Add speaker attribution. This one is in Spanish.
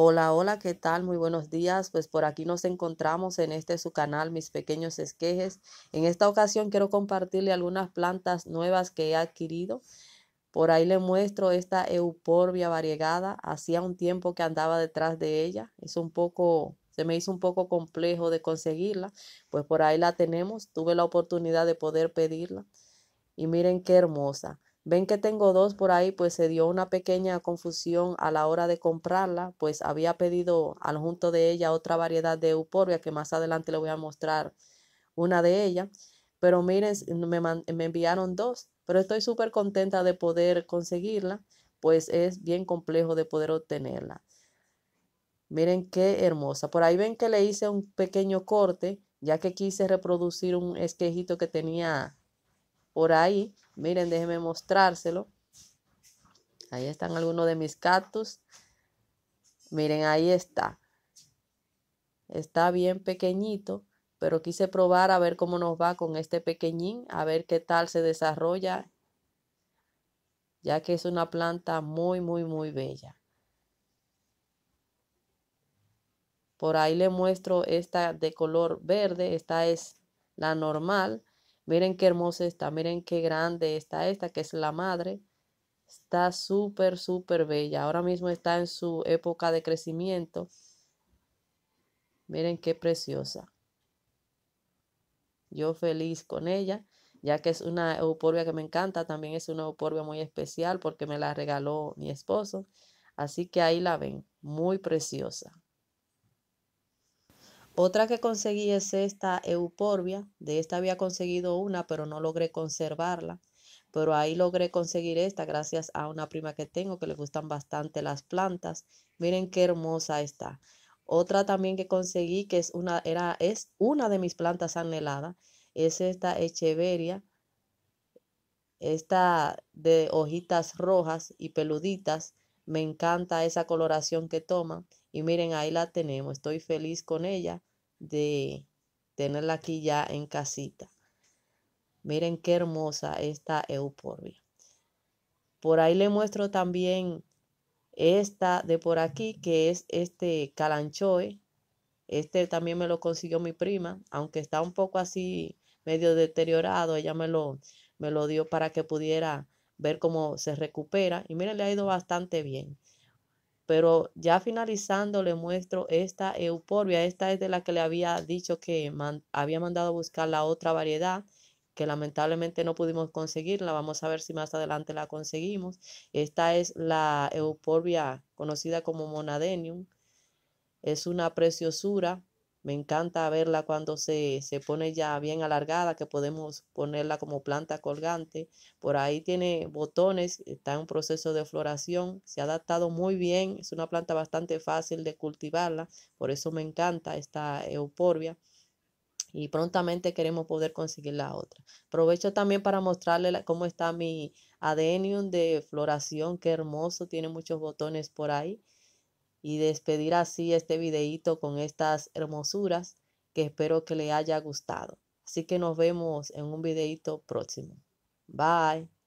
Speaker 1: Hola, hola, ¿qué tal? Muy buenos días. Pues por aquí nos encontramos en este su canal, Mis Pequeños Esquejes. En esta ocasión quiero compartirle algunas plantas nuevas que he adquirido. Por ahí le muestro esta euporbia variegada. Hacía un tiempo que andaba detrás de ella. Es un poco, se me hizo un poco complejo de conseguirla. Pues por ahí la tenemos. Tuve la oportunidad de poder pedirla. Y miren qué hermosa. Ven que tengo dos por ahí, pues se dio una pequeña confusión a la hora de comprarla, pues había pedido al junto de ella otra variedad de euporbia que más adelante le voy a mostrar una de ellas. Pero miren, me, me enviaron dos, pero estoy súper contenta de poder conseguirla, pues es bien complejo de poder obtenerla. Miren qué hermosa. Por ahí ven que le hice un pequeño corte, ya que quise reproducir un esquejito que tenía por ahí. Miren, déjenme mostrárselo. Ahí están algunos de mis cactus. Miren, ahí está. Está bien pequeñito, pero quise probar a ver cómo nos va con este pequeñín, a ver qué tal se desarrolla, ya que es una planta muy, muy, muy bella. Por ahí le muestro esta de color verde, esta es la normal. Miren qué hermosa está, miren qué grande está esta, que es la madre. Está súper, súper bella. Ahora mismo está en su época de crecimiento. Miren qué preciosa. Yo feliz con ella, ya que es una euporbia que me encanta. También es una euporbia muy especial porque me la regaló mi esposo. Así que ahí la ven, muy preciosa. Otra que conseguí es esta euporbia. De esta había conseguido una, pero no logré conservarla. Pero ahí logré conseguir esta gracias a una prima que tengo que le gustan bastante las plantas. Miren qué hermosa está. Otra también que conseguí que es una, era, es una de mis plantas anheladas. Es esta echeveria. Esta de hojitas rojas y peluditas. Me encanta esa coloración que toma. Y miren, ahí la tenemos. Estoy feliz con ella de tenerla aquí ya en casita. Miren qué hermosa esta euporbia. Por ahí le muestro también esta de por aquí, que es este calanchoe. Este también me lo consiguió mi prima, aunque está un poco así medio deteriorado. Ella me lo, me lo dio para que pudiera ver cómo se recupera. Y miren, le ha ido bastante bien. Pero ya finalizando le muestro esta euporbia. Esta es de la que le había dicho que había mandado a buscar la otra variedad que lamentablemente no pudimos conseguirla. Vamos a ver si más adelante la conseguimos. Esta es la euporbia conocida como monadenium. Es una preciosura. Me encanta verla cuando se, se, pone ya bien alargada, que podemos ponerla como planta colgante. Por ahí tiene botones, está en proceso de floración, se ha adaptado muy bien, es una planta bastante fácil de cultivarla, por eso me encanta esta euporbia y prontamente queremos poder conseguir la otra. Aprovecho también para mostrarle cómo está mi adenium de floración, qué hermoso, tiene muchos botones por ahí y despedir así este videito con estas hermosuras que espero que le haya gustado. Así que nos vemos en un videito próximo. Bye.